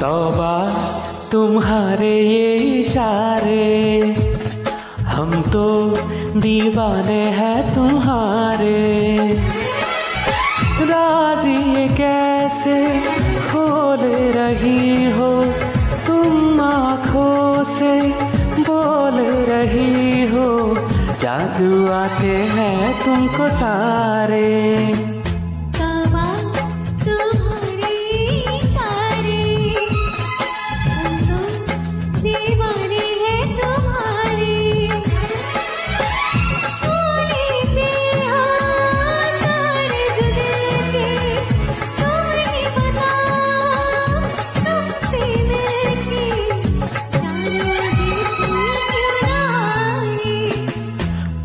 तौबा तुम्हारे ये इशारे हम तो दीवाने हैं तुम्हारे। राज़ी ये कैसे खोल रही हो तुम आँखों से? बोल रही हो, जादू आते हैं तुमको सारे।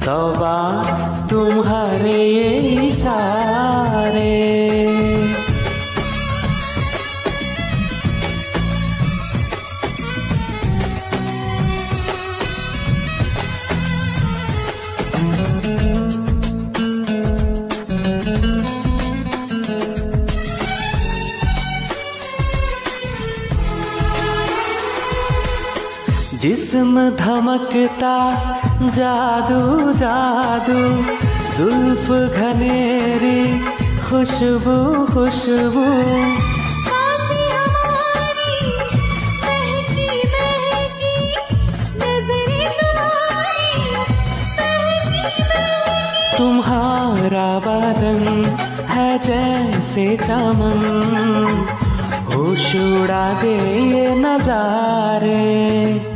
तौबा तुम्हारे इशारे। जिस्म धमकता जादू जादू। जुल्फ घनेरी खुशबू खुशबू। तुम्हारा बदन है जैसे चमन। होश उड़ा दे ये नजारे।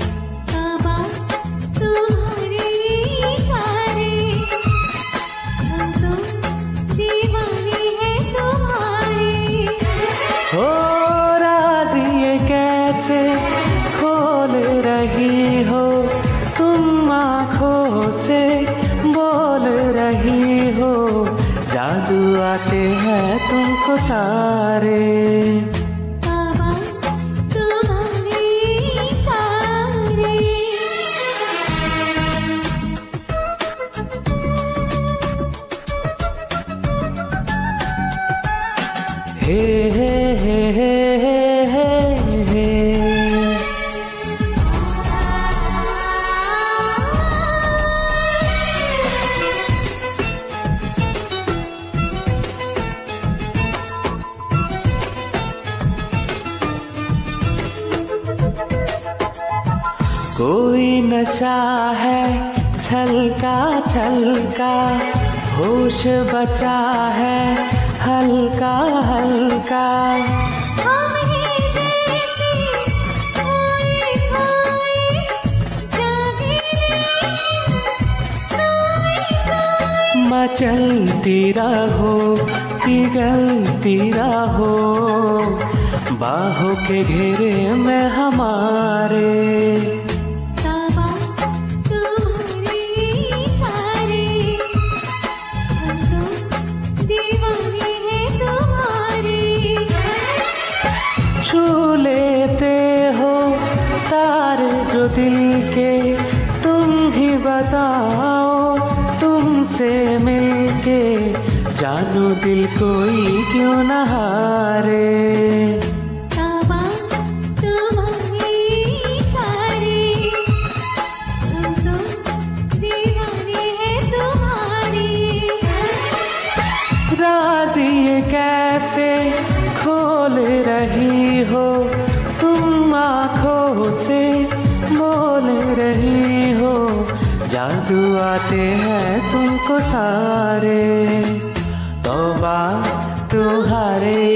कैसे खोल रही हो तुम आँखों से बोल रही हो। जादू आते हैं तुमको सारे। हे हे हे हे कोई नशा है, छलका छलका, होश बचा है, हल्का हल्का। मचलती रहो, पिघलती रहो, बाहों के घेरे में हमारे जो दिल के तुम ही बताओ तुमसे मिलके जानो दिल कोई क्यों न हारे। तो हैं राज़ी कैसे खोल रही हो तुम आँखों से? बोल रही हो। जादू आते हैं तुमको सारे। तौबा तुम्हारे